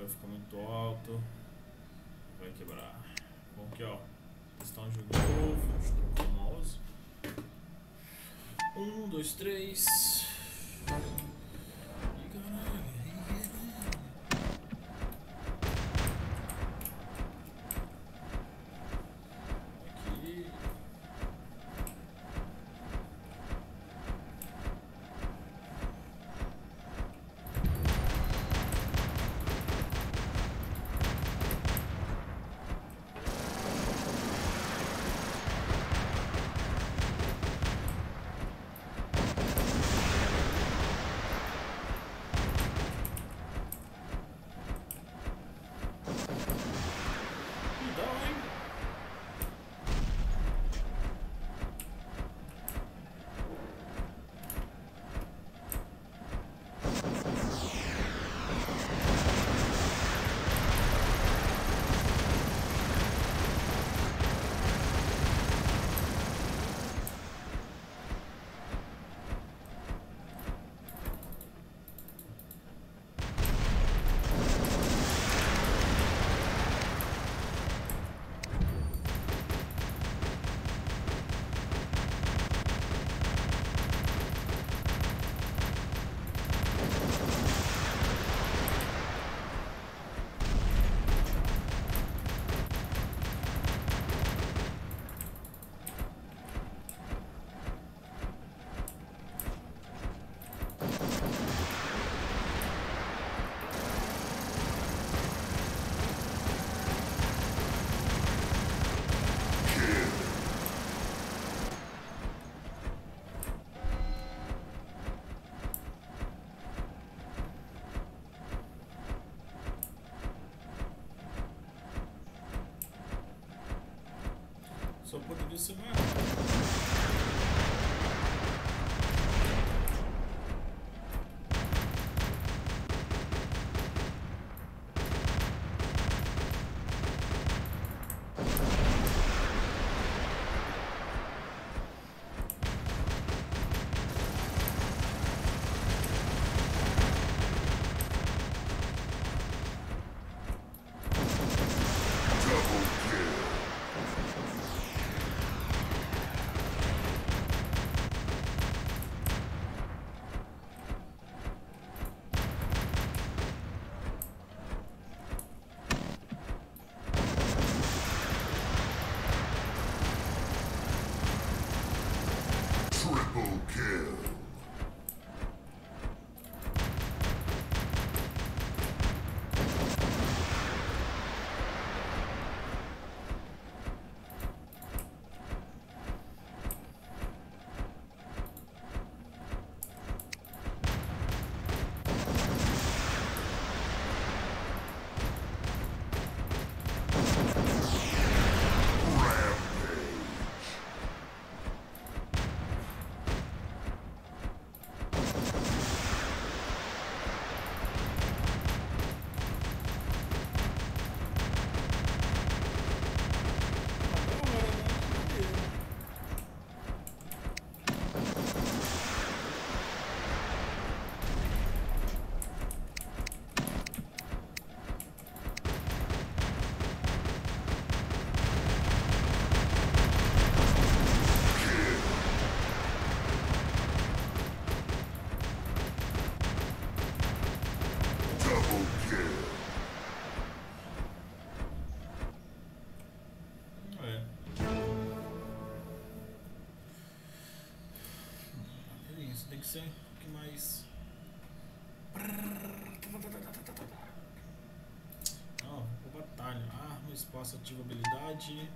vai ficar muito alto. Vai quebrar. Vamos aqui, ó. Testar um jogo novo. Deixa eu trocar o mouse. Um, dois, três. Só poderia ser mais. Arma, espaço,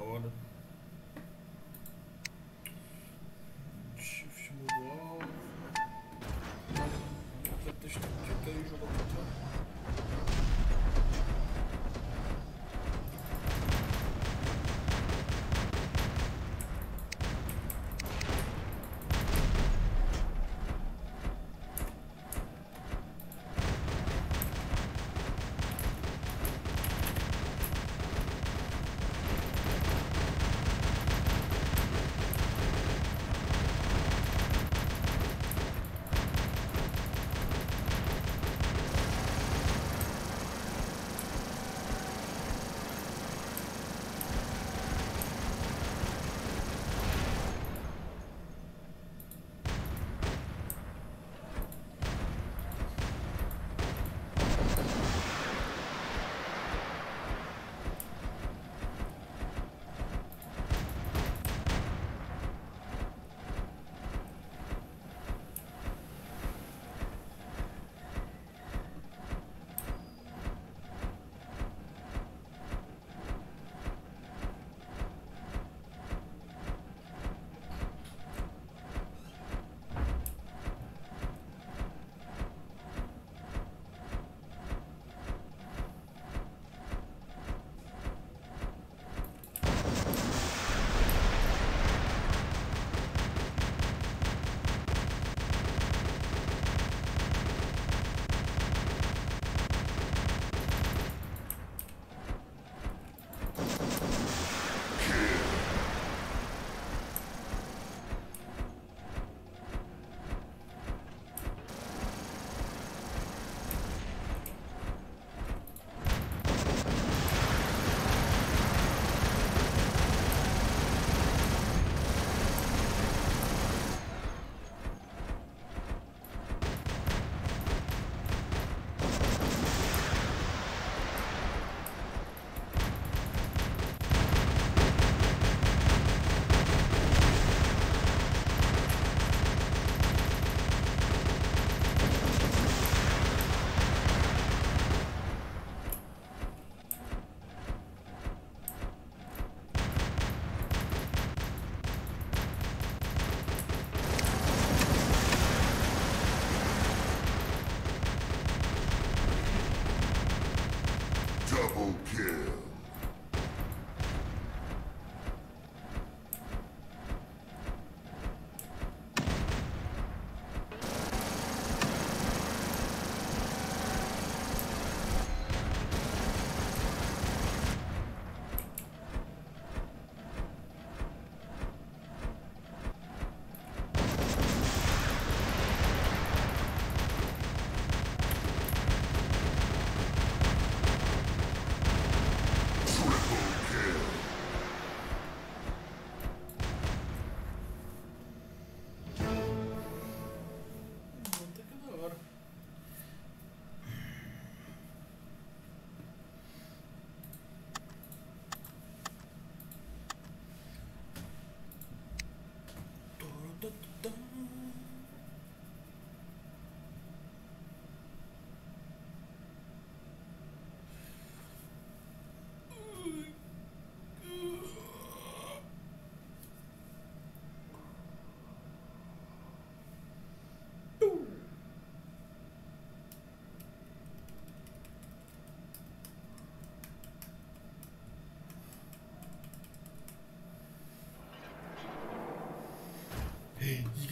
Oh.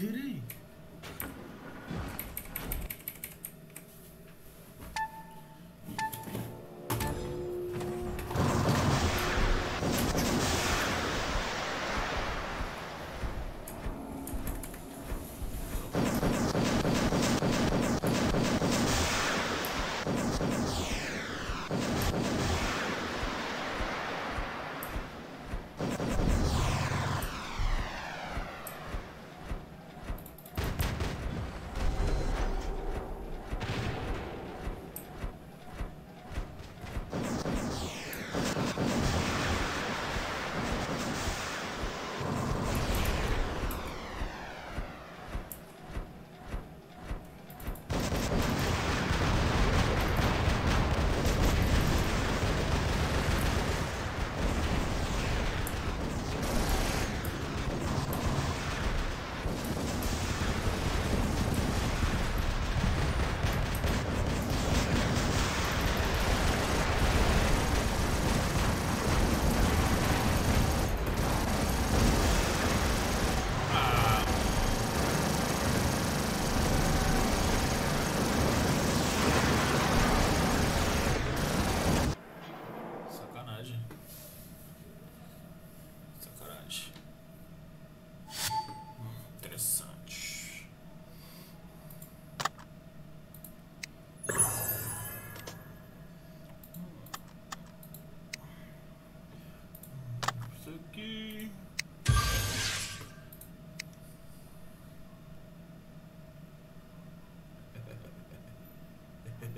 Yürü.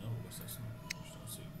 Não, o gostar disso não.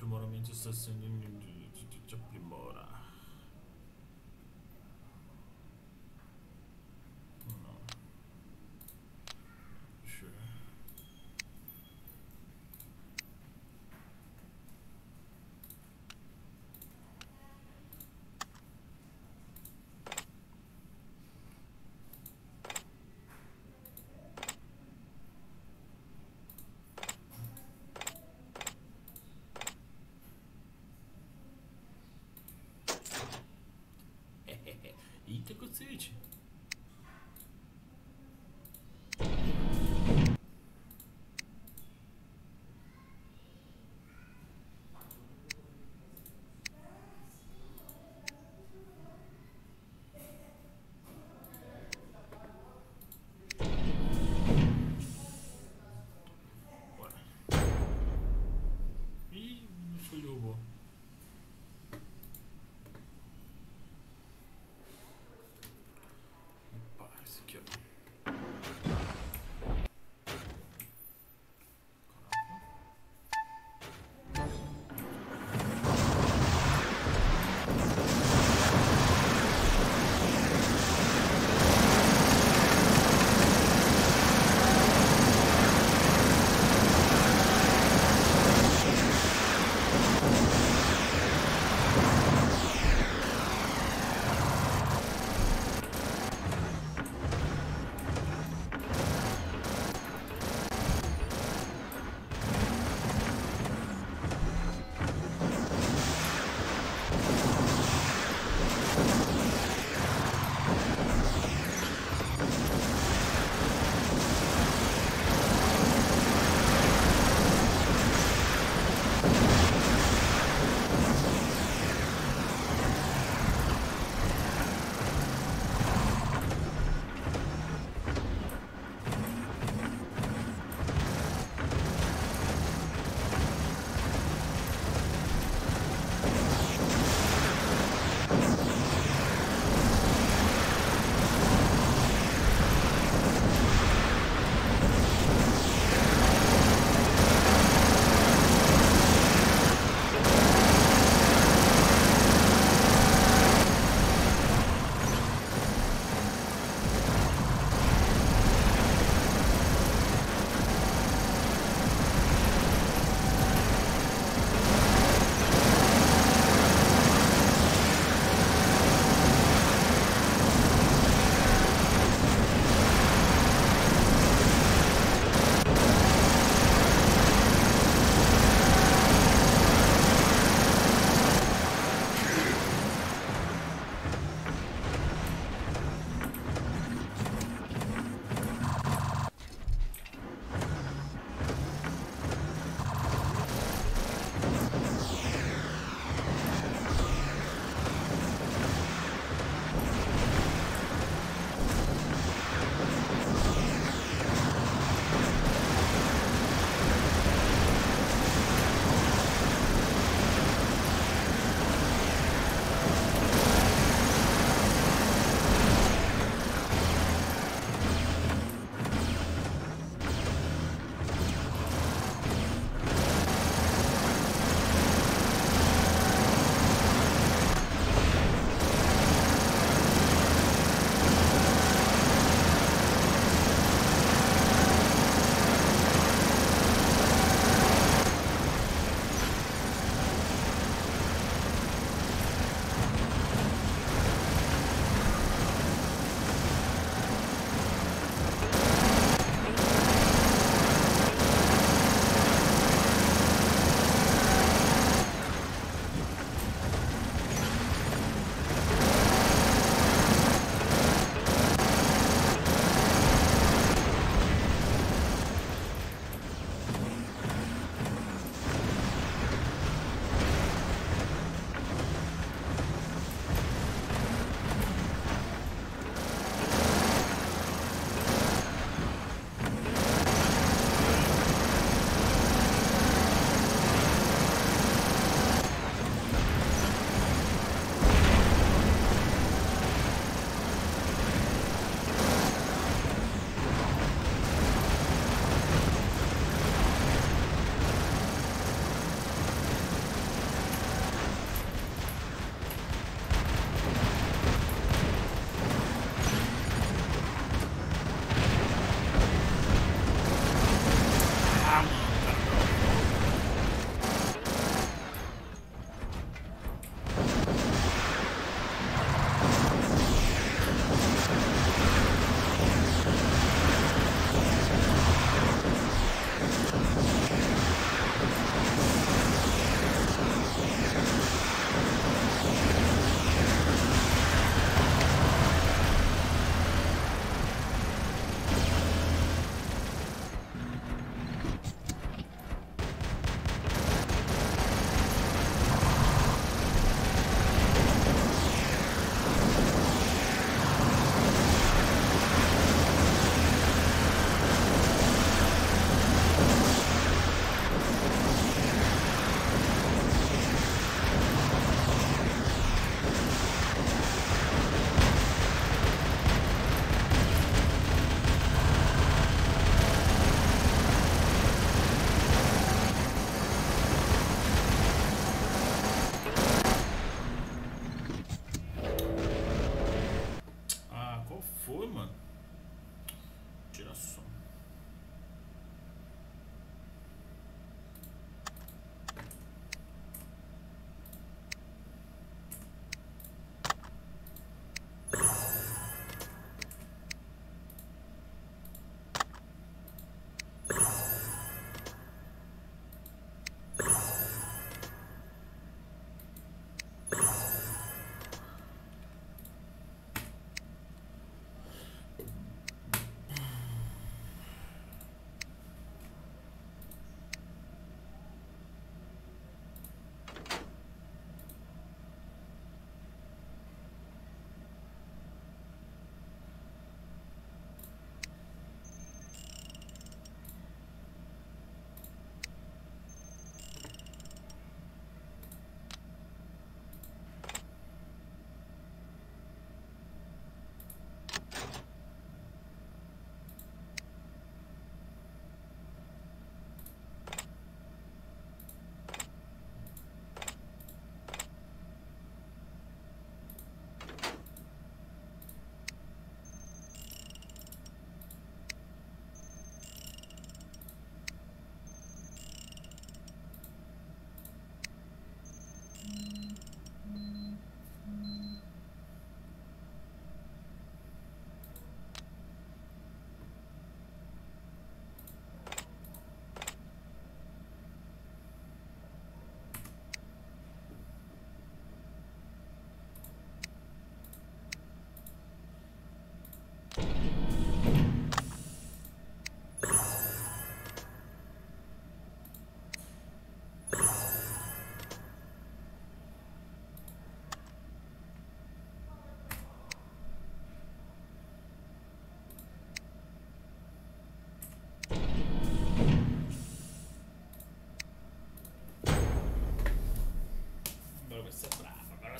Numaram está sendo Interesuje cię.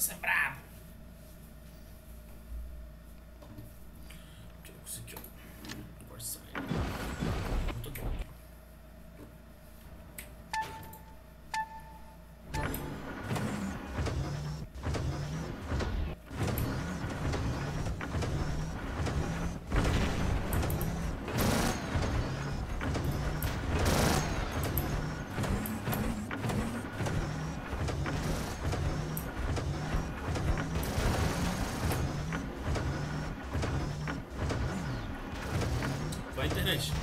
Você é brabo. Continua.